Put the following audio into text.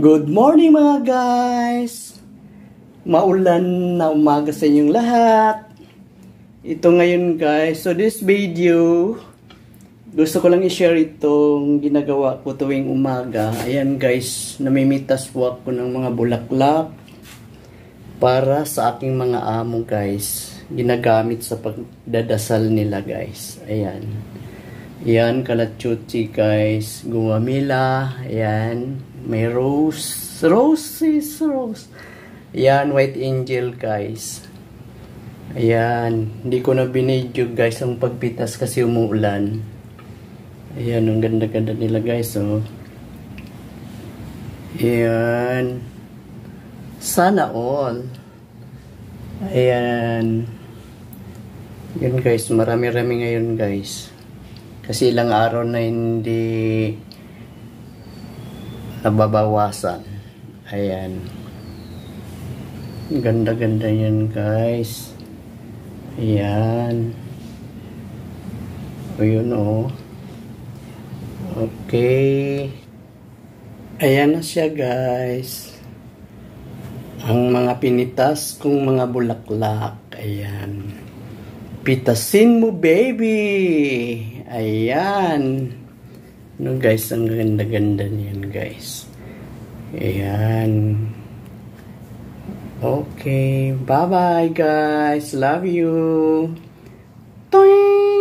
Good morning mga guys! Maulan na umaga sa inyong lahat. Ito ngayon guys. So this video, gusto ko lang i-share itong ginagawa ko tuwing umaga. Ayan guys, namimitas po ako ng mga bulaklak para sa aking mga amo guys. Ginagamit sa pagdadasal nila guys. Ayan. Ayan, kalatsuchi guys. Gumamila. Ayan. May rose. Roses. Rose. Ayan, white angel guys. Ayan. Hindi ko na binidyo guys ang pagpitas kasi umuulan. Ayan, ang ganda-ganda nila guys. Oh. Ayan. Sana all. Ayan. Yun guys, marami-rami ngayon guys. Kasi ilang araw na hindi nababawasan. Ayan. Ganda-ganda yan guys. Ayan. O yun o. Okay. Ayan na siya guys. Ang mga pinitas kong mga bulaklak. Ayan. Pitasin mo baby! Ayan. No guys, ang ganda-ganda niyan guys. Ayan. Okay. Bye-bye guys. Love you. Toing!